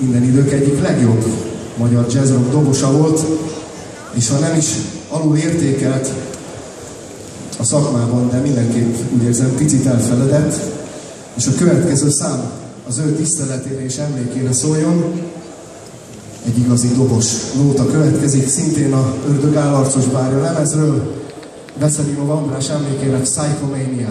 minden idők egyik legjobb magyar jazzrock dobosa volt, és ha nem is alul értékelt a szakmában, de mindenképp úgy érzem picit elfeledett, és a következő szám az ő tiszteletére és emlékére szóljon. Egy igazi dobos nóta következik, szintén a Ördög állarcos bárja lemezről, Veszelinov András emlékére Psychomania.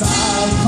I'll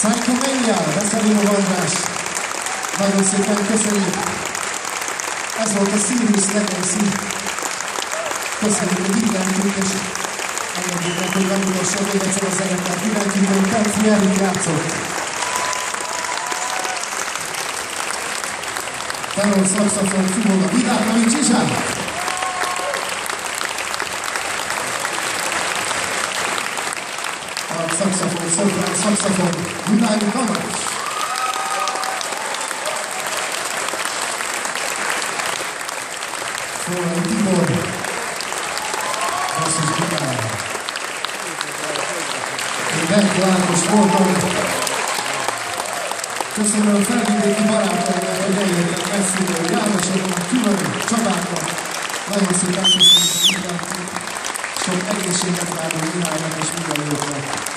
Psychomania, Veszelino András. Nagyon szépen köszönjük. Ez volt a Sirius Legacy. Köszönjük, hogy itt lehetünk, és engedjük meg, hogy megmutassam még egyszer a zenekart. Mindenkinek Petri Erik játszott. Tenor, szakszafon, fumóga, Vidák, Mami Csizsák. Szakszafon, szoprán, szakszafon, Világi Tamás. Forró Tibor. Basszus gitár. Én Benko Ákos voltam. Köszönöm a felvidéki barátaimnak, hogy eljöttek messziről. Jánosoknak, külön Csabáknak. Nagyon szépen köszönjük mindenkit. Sok egészséget várunk Világnak és minden jót.